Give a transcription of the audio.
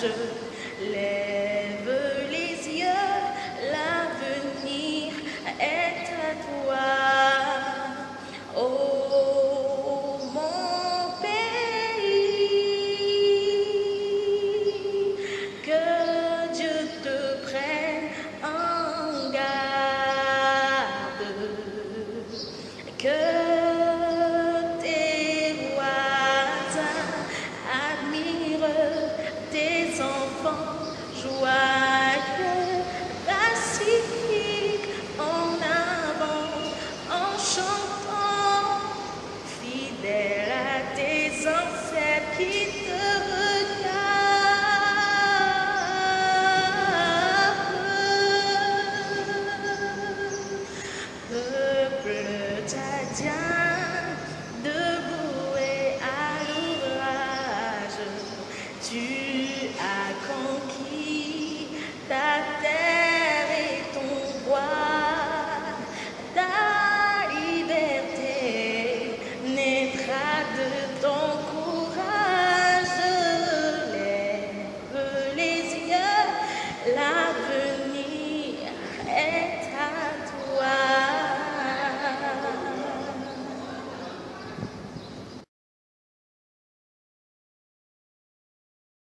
treasure. Yeah.